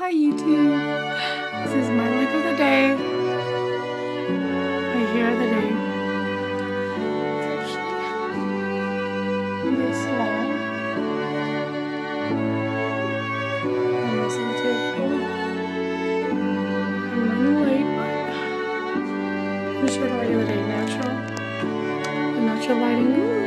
Hi YouTube. This is my look of the day. My hair of the day. This long. This is too I'm running late, but I'm the day natural. The natural lighting. Ooh.